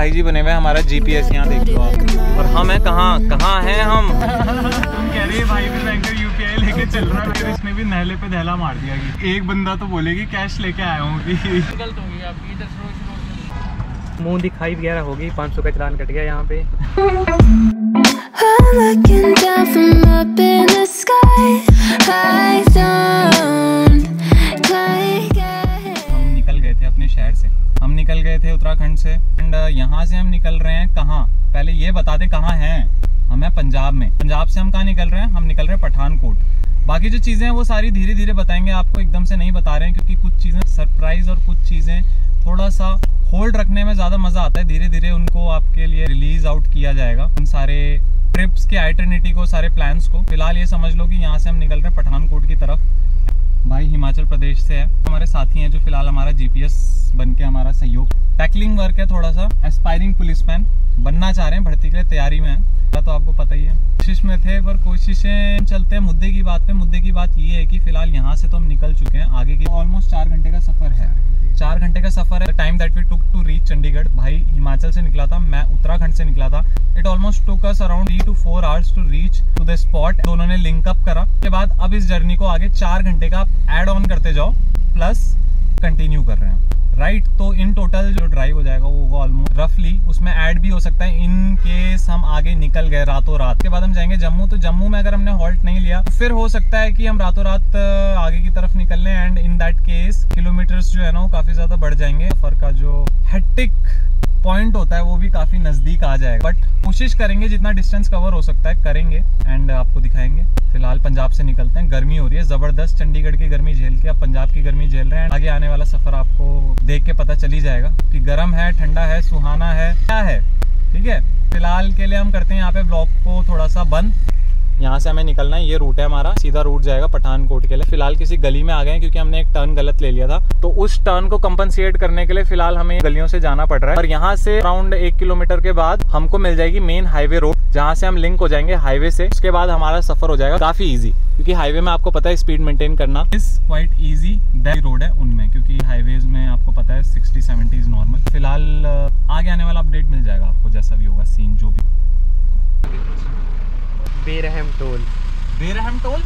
भाई जी बने हुए हमारा जीपीएस यहाँ देख लो आप। और हम है कहाँ कहाँ हैं हम? कह रही है भाई भी बैंकर यूपीआई लेके चल रहा है फिर इसने भी नहले पे दहला मार दिया कि एक बंदा तो बोलेगी कैश लेके आया हूँ गलत हो आपकी इधर मुँह दिखाई वगैरह होगी पाँच सौ का चलान कट गया यहाँ पे. हम निकल गए थे अपने शहर से। हम निकल गए थे उत्तराखंड से। एंड यहाँ से हम निकल रहे हैं कहाँ? पहले ये बता दे कहाँ हैं। हम हैं पंजाब में। पंजाब से हम कहाँ निकल रहे हैं? हम निकल रहे हैं पठानकोट। बाकी जो चीज़ें हैं वो सारी धीरे धीरे बताएँगे। आपको एकदम से नहीं बता रहे हैं क्योंकि कुछ चीज़ें सरप्राइज़ और कुछ चीज़ें थोड़ा सा होल्ड रखने में ज़्यादा मज़ा आता है। धीरे धीरे उनको आपके लिए रिलीज़ आउट किया जाएगा। उन सारे ट्रिप्स के आइटर्निटी को, सारे प्लान्स को। फ़िलहाल ये समझ लो कि यहाँ से हम निकल रहे हैं पठानकोट की तरफ़। भाई हिमाचल प्रदेश से है। हमारे साथी हैं जो फ़िलहाल हमारा जीपीएस बन के हमारा सहयोग। टैकलिंग वर्क है थोड़ा सा एस्पायरिंग पुलिसमैन बनना चाह रहे हैं, भर्ती के लिए तैयारी में है। तो आपको पता ही है। कोशिश में थे, पर कोशिशें चलते हैं। मुद्दे की बात पे मुद्दे की बात ये है कि फ़िलहाल यहाँ से तो हम निकल चुके हैं। आगे की ऑलमोस्ट चार घंटे का सफ़र है। चार घंटे का सफ़र है time that we took to reach Chandigarh भाई हिमाचल से निकला था, मैं उत्तराखंड से निकला था। It almost took us around three two four hours to reach to the spot दोनों ने लिंक अप करा। उसके बाद अब इस जर्नी को आगे चार घंटे का आप एड ऑन करते जाओ प्लस कंटिन्यू कर रहे हैं। राइट तो इन टोटल जो ड्राइव हो जाएगा वो ऑलमोस्ट रफली उसमें ऐड भी हो सकता है इन केस हम आगे निकल गए रातों रात। के बाद हम जाएँगे जम्मू तो जम्मू में अगर हमने हॉल्ट नहीं लिया तो फिर हो सकता है कि हम रातों रात आगे की तरफ़ निकल लें and in that case kilometres जो है ना वो काफ़ी ज़्यादा बढ़ जाएँगे। सफ़र का जो हेक्टिक पॉइंट होता है वो भी काफ़ी नज़दीक आ जाएगा। बट कोशिश करेंगे, जितना डिस्टेंस कवर हो सकता है, करेंगे एंड आपको दिखाएँगे। फ़िलहाल पंजाब से निकलते हैं, गर्मी हो रही है, ज़बरदस्त चंडीगढ़ की गर्मी झेल के, अब पंजाब की गर्मी झेल रहे हैं। आगे आने वाला सफ़र आपको देख के पता चली जाएगा कि गर्म है, ठंडा है, सुहाना है, क्या है? ठीक है? फ़िलहाल के लिए हम करते हैं यहाँ पे ब्लॉग को थोड़ा सा बंद। यहाँ से हमें निकलना है, ये रूट है हमारा। सीधा रूट जाएगा पठानकोट के लिए। फ़िलहाल किसी गली में आ गए हैं क्योंकि हमने एक टर्न गलत ले लिया था। तो उस टर्न को कंपनसेट करने के लिए फ़िलहाल हमें गलियों से जाना पड़ रहा है। और यहाँ से अराउंड एक किलोमीटर के बाद हमको मिल जाएगी मेन हाईवे रोड जहाँ से हम लिंक हो जाएँगे हाईवे से। उसके बाद हमारा सफ़र हो जाएगा काफ़ी ईजी क्योंकि हाईवे में आपको पता है स्पीड मेंटेन करना। इज़ क्वाइट ईजी रोड है उनमें। आगे आने वाला अपडेट मिल जाएगा आपको जैसा भी होगा सीन जो भी। बेरहम टोल। बेरहम टोल?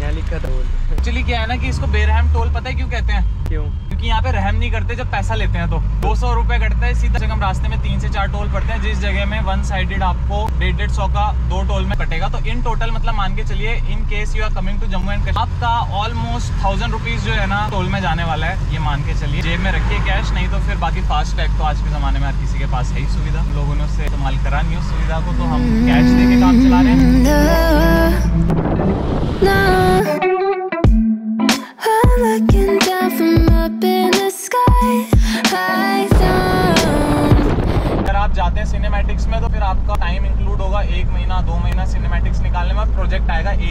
यहाँ लिखा था टोल एक्चुअली क्या है ना कि इसको बेरहम टोल पता है क्यों कहते हैं? क्यों? क्योंकि यहाँ पे रहम नहीं करते जब पैसा लेते हैं तो। दो सौ रुपए कटता है सीधा जगह हम रास्ते में तीन से चार टोल पड़ते हैं जिस जगह में वन साइडेड आपको डेढ़ डेढ़ सौ का दो टोल में कटेगा। तो इन टोटल मतलब मान के चलिए in case you are coming to Jammu and Kashmir आपका ऑलमोस्ट थाउज़ेंड रुपीज़ जो है ना टोल में जाने वाला है ये मान के चलिए। जेब में रखिए कैश नहीं तो फिर बाकी फास्ट टैग तो आज के जमाने में हर किसी के पास है ही सुविधा। लोगों ने उससे इस्तेमाल करा नहीं उस सुविधा को तो हम कैश दे के काम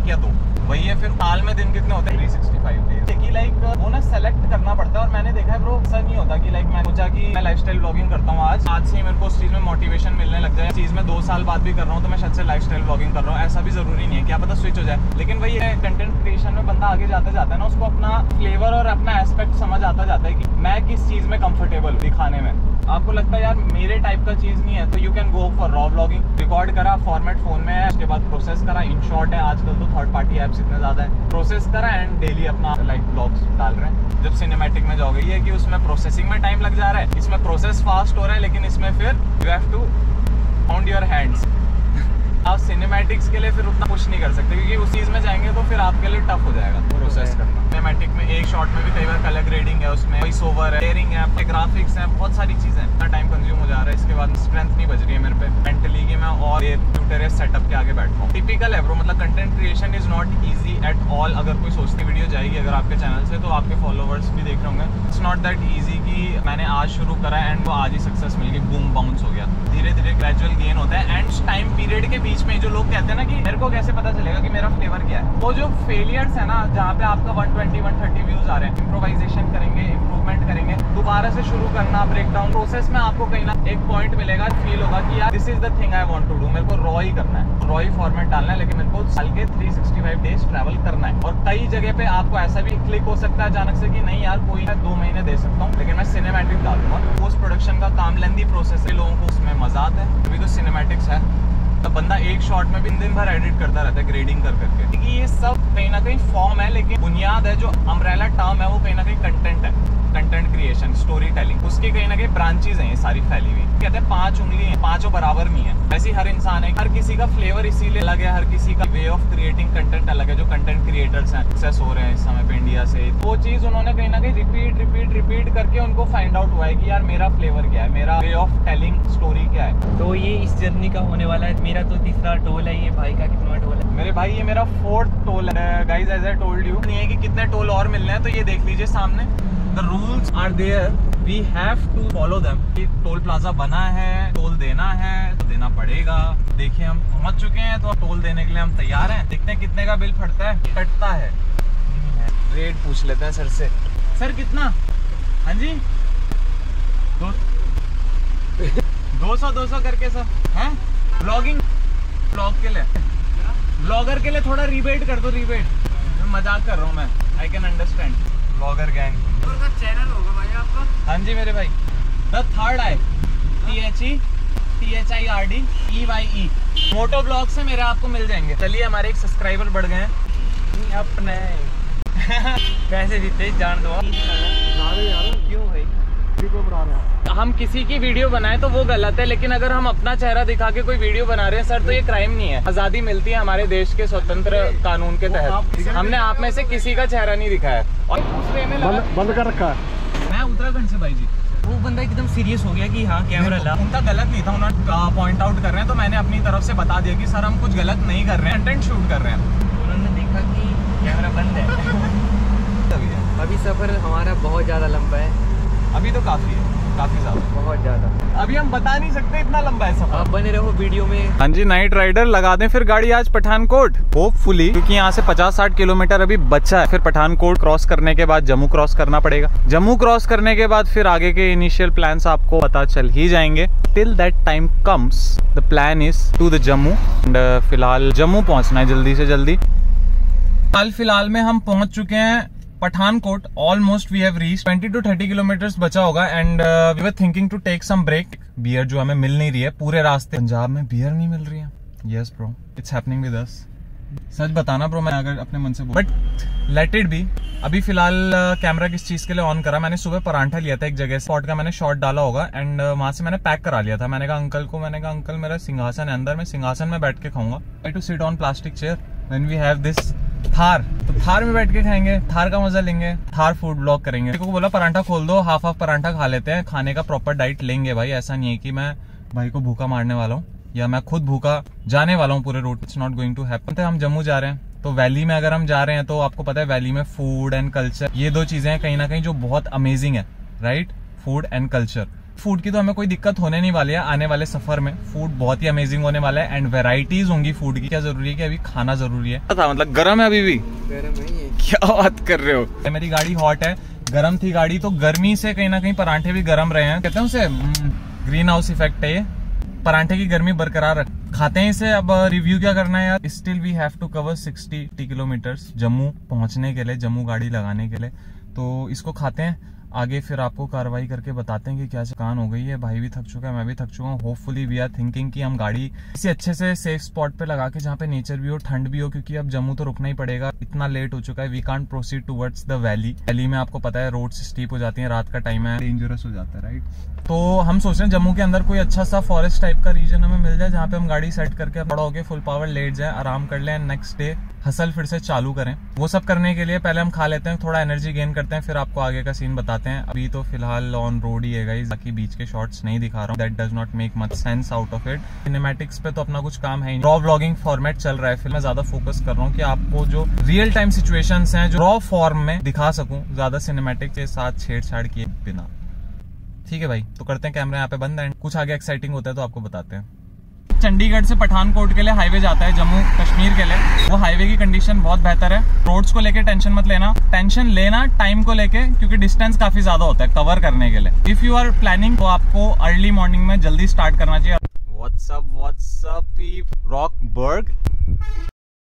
एक या दो? वही है फिर साल में दिन कितने होते हैं? 365 डेज़ देखिए लाइक वो ना सेलेक्ट करना पड़ता है और मैंने देखा है ब्रो ऐसा नहीं होता कि लाइक मैं सोचा कि मैं लाइफस्टाइल ब्लॉगिंग करता हूँ आज। आज से ही मेरे को उस चीज़ में मोटिवेशन मिलने लग जाए चीज़ में दो साल बाद भी कर रहा हूँ तो मैं शायद से लाइफस्टाइल ब्लॉगिंग कर रहा हूँ। ऐसा भी ज़रूरी नहीं है क्या पता स्विच हो जाए। लेकिन वही है कंटेंट क्रिएशन में बंदा आगे जाता जाता है ना, उसको अपना फ्लेवर और अपना एस्पेक्ट समझ आता जाता है कि मैं किस चीज़ कंफर्टेबल दिखाने में। आपको लगता है, यार, मेरे टाइप का चीज़ नहीं है तो you can go for raw blogging record करा फॉर्मेट फ़ोन में है, उसके बाद प्रोसेस करा। इन शॉर्ट है, आजकल तो थर्ड पार्टी एप्स इतने ज़्यादा है। प्रोसेस करा एंड डेली अपना लाइक ब्लॉग्स डाल रहे हैं। जब सिनेमेटिक में जाओगे, ये कि उसमें प्रोसेसिंग में टाइम लग जा रहा है। इसमें प्रोसेस फास्ट हो रहा है, लेकिन इसमें फिर you have to found your hands आप सिनेमैटिक्स के लिए फिर उतना कुछ नहीं कर सकते क्योंकि उस चीज़ में जाएँगे तो फिर आपके लिए टफ हो जाएगा प्रोसेस करना। सिनेमैटिक में एक शॉट में भी कई बार कलर ग्रेडिंग है उसमें वॉइस ओवर है लेयरिंग है आपके ग्राफिक्स हैं बहुत सारी चीज़ें इतना टाइम कंज्यूम हो जा रहा है इसके बाद स्ट्रेंथ नहीं बच रही है मेरे पे। मेंटली कि मैं और ये ट्यूटोरियल सेटअप के आगे बैठ पाऊँ टिपिकल है ब्रो मतलब content creation is not easy at all अगर कोई सोचती वीडियो जाएगी अगर आपके चैनल से तो आपके फॉलोवर्स भी देख रहे होंगे। इट्स नॉट दैट इजी कि मैंने आज शुरू करा एंड वो आज ही सक्सेस मिल गई। बूम बाउंस हो गया। धीरे धीरे ग्रेजुअल गेन होता है एंड टाइम पीरियड के बीच में जो लोग कहते हैं ना कि मेरे को कैसे पता चलेगा कि मेरा फ्लेवर क्या है? वो जो फेलियर्स है ना, जहाँ पे आपका 120 120 130 व्यूज़ आ रहे हैं इम्प्रोवाइजेशन करेंगे इंप्रूवमेंट करेंगे, दोबारा से शुरू करना ब्रेक डाउन प्रोसेस में आपको कहीं ना एक पॉइंट मिलेगा फील होगा कि यार this is the thing I want to do मेरे को रॉ ही करना है रॉ ही फॉर्मेट डालना है, लेकिन मेरे को साल के 365 डेज़ ट्रैवल करना है। और कई जगह पे आपको ऐसा भी क्लिक हो सकता है अचानक से कि नहीं यार, कोई मैं दो महीने दे सकता हूँ, लेकिन मैं सिनेमैटिक डालूँगा। पोस्ट प्रोडक्शन का काम लेंदी प्रोसेस है, लोगों को उसमें मज़ा आता है अभी तो सिनेमैटिक्स है तो बंदा एक शॉट में भी दिन भर एडिट करता रहता है ग्रेडिंग कर करके। क्योंकि ये सब कहीं ना कहीं फॉर्म है, लेकिन बुनियाद है, जो अम्ब्रेला टर्म है, वो कहीं ना कहीं कंटेंट है। कंटेंट क्रिएशन स्टोरी टेलिंग उसकी कहीं ना कहीं ब्रांचेज हैं ये सारी फैली हुई। कहते हैं पाँच उंगली है पाँचों बराबर नहीं है। ऐसी हर इंसान है हर किसी का फ्लेवर इसीलिए अलग है हर किसी का वे ऑफ़ क्रिएटिंग कंटेंट अलग है जो कंटेंट क्रिएटर्स हैं सक्सेस हो रहे हैं इस समय पे इंडिया से। वो चीज़ उन्होंने कहीं ना कहीं रिपीट रिपीट रिपीट करके उनको फाइंड आउट हुआ है कि यार मेरा फ्लेवर क्या है मेरा वे ऑफ़ टेलिंग स्टोरी क्या है। तो ये इस जर्नी का होने वाला है। मेरा तो तीसरा टोल है ये भाई का कितना टोल है? मेरे भाई ये मेरा फोर्थ टोल है। Guys as I told you नहीं है कि कितने टोल और मिलने हैं तो ये देख लीजिए सामने। The rules are there we have to follow them कि टोल प्लाजा बना है, टोल देना है तो देना पड़ेगा। देखिए हम पहुँच चुके हैं तो टोल देने के लिए हम तैयार हैं। देखते हैं कितने का बिल फटता है। कटता है। रेट पूछ लेते हैं सर से। सर, कितना? हाँ जी? दो दो सौ दो सौ करके सर। हैं? ब्लॉगिंग ब्लॉग के लिए। ब्लॉगर के लिए थोड़ा रिबेट कर दो रिबेट मज़ाक कर रहा हूँ, मैं। I can understand blogger gang channel होगा भाई आपका? हाँ जी मेरे भाई। The third eye T H E T H I R D E Y E moto blog से मेरे आपको मिल जाएँगे। चलिए हमारे एक सब्सक्राइबर बढ़ गए हैं। अपने। पैसे जीते जान दो। हम किसी की वीडियो बनाए तो वो गलत है लेकिन अगर हम अपना चेहरा दिखा के कोई वीडियो बना रहे हैं सर तो ये क्राइम नहीं है। आज़ादी मिलती है हमारे देश के स्वतंत्र कानून के तहत। हमने आप में से किसी का चेहरा नहीं दिखाया और उस वे में बंद कर रखा है। मैं उत्तराखंड से भाई जी। वो बंदा एकदम सीरियस हो गया कि हाँ कैमरा ला उनका गलत नहीं था उन्होंने पॉइंट आउट कर रहे हैं तो मैंने अपनी तरफ़ से बता दिया कि सर हम कुछ गलत नहीं कर रहे हैं कंटेंट शूट कर रहे हैं। उन्होंने देखा कि कैमरा बंद है। अभी सफ़र हमारा बहुत ज़्यादा लंबा है। अभी तो काफ़ी है काफ़ी ज़्यादा। बहुत ज़्यादा। अभी हम बता नहीं सकते इतना लंबा है सफ़र। आप बने रहो वीडियो में। हाँ जी नाइट राइडर लगा दें फिर गाड़ी आज पठानकोट। होपफुली क्योंकि यहाँ से 50-60 किलोमीटर अभी बचा है फिर पठानकोट क्रॉस करने के बाद जम्मू क्रॉस करना पड़ेगा। जम्मू क्रॉस करने के बाद फिर आगे के इनिशियल प्लान आपको पता चल ही जाएँगे। Till that time comes the plan is to the Jammu and फ़िलहाल जम्मू पहुँचना है जल्दी से जल्दी। हाल फ़िलहाल में हम पहुँच चुके हैं Pathankot almost we have reach 20 to 30 kilometres बचा होगा and we were thinking to take some break beer जो हमें मिल नहीं रही है, पूरे रास्ते पंजाब में बियर नहीं मिल रही है। Yes bro it's happening with us सच बताना ब्रो मैं अगर अपने मन से बट लेट इट बी अभी फ़िलहाल कैमरा किस चीज़ के लिए ऑन करा? मैंने सुबह परांठा लिया था एक जगह स्पॉट का मैंने शॉट डाला होगा एंड वहाँ से मैंने पैक करा लिया था। मैंने कहा, अंकल को, मैंने कहा, अंकल, मेरा सिंहासन है अंदर, मैं सिंहासन में बैठ के खाऊँगा। I to sit on plastic chair when we have this Thar. तो थार में बैठ के खाएँगे, थार का मज़ा लेंगे, थार फ़ूड ब्लॉग करेंगे। को बोला, परांठा खोल दो हाफ़ हाफ़ परांठा खा लेते हैं। खाने का प्रॉपर डाइट लेंगे भाई, ऐसा नहीं है कि मैं भाई को भूखा मारने वाला हूँ, या मैं खुद भूखा जाने वाला हूँ पूरे route it's not going to happen हम जम्मू जा रहे हैं तो वैली में अगर हम जा रहे हैं तो आपको पता है वैली में फ़ूड एंड कल्चर ये दो चीज़ें हैं कहीं ना कहीं जो बहुत अमेजिंग है right food and culture food की तो हमें कोई दिक्कत होने नहीं वाली है आने वाले सफ़र में। फ़ूड बहुत ही अमेजिंग होने वाला है एंड वेराइटीज होंगी फ़ूड की। क्या ज़रूरी है कि अभी खाना ज़रूरी है? था मतलब गर्म है अभी भी? गर्म है क्या बात कर रहे हो? मेरी गाड़ी हॉट है गर्म थी गाड़ी तो गर्मी से कहीं ना कहीं परांठे भी गर्म रहे हैं। कहते हैं उसे ग्रीन हाउस इफ़ेक्ट है ये। परांठे की गर्मी बरकरार रख। खाते हैं इसे अब रिव्यू क्या करना है यार? Still we have to cover 60 kilometres Jammu पहुँचने के लिए जम्मू गाड़ी लगाने के लिए। तो इसको खाते हैं। आगे फिर आपको कार्रवाई करके बताते हैं कि क्या कान हो गई है। भाई भी थक चुका है मैं भी थक चुका हूँ। होपफुली वी आर थिंकिंग कि हम गाड़ी किसी अच्छे से सेफ़ स्पॉट पे लगा के जहाँ पे नेचर भी हो ठंड भी हो क्योंकि अब जम्मू तो रुकना ही पड़ेगा। इतना लेट हो चुका है we can't proceed towards the valley valley में आपको पता है रोड स्टीप हो जाती है रात का टाइम है। डेंजरस हो जाता है राइट तो हम सोच रहे हैं जम्मू के अंदर कोई अच्छा सा फॉरेस्ट टाइप का रीजन हमें मिल जाए जहाँ पे हम गाड़ी सेट करके बड़ा होके फुल पावर लेट जाए आराम कर लें नेक्स्ट डे हसल फिर से चालू करें। वो सब करने के लिए पहले हम खा लेते हैं थोड़ा एनर्जी गेन करते हैं फिर आपको आगे का सीन बताते हैं। अभी तो फ़िलहाल ऑन रोड ही है गाइस बाकी बीच के शॉट्स नहीं दिखा रहा हूँ। That does not make much sense out of it cinematics पे तो अपना कुछ काम है रॉ व्लॉगिंग फॉर्मेट चल रहा है। फिर मैं ज़्यादा फोकस कर रहा हूँ कि आपको जो रियल टाइम सिचुएशन है, जो रॉ फॉर्म में दिखा सकूँ, ज़्यादा सिनेमैटिक के साथ छेड़छाड़ किए बिना। ठीक है भाई तो करते हैं कैमरा यहाँ पे बंद एंड कुछ आगे एक्साइटिंग होता है तो आपको बताते हैं। चंडीगढ़ से पठानकोट के लिए हाईवे जाता है, जम्मू कश्मीर के लिए। वो हाईवे की कंडीशन बहुत बेहतर है। रोड्स को लेके टेंशन मत लेना। टेंशन लेना टाइम को लेके, क्योंकि डिस्टेंस काफ़ी ज़्यादा होता है कवर करने के लिए। इफ़ यू आर प्लानिंग तो आपको अर्ली मॉर्निंग में जल्दी स्टार्ट करना चाहिए। What's up what's up rock berg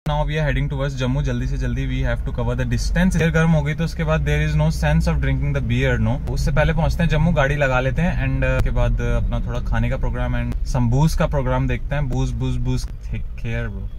now we are heading towards Jammu जल्दी से जल्दी we have to cover the distance air गर्म हो गई तो उसके बाद there is no sense of drinking the beer no उससे पहले पहुँचते हैं जम्मू गाड़ी लगा लेते हैं एंड के बाद अपना थोड़ा खाने का प्रोग्राम एंड सम बूज का प्रोग्राम देखते हैं booze booze booze take care bro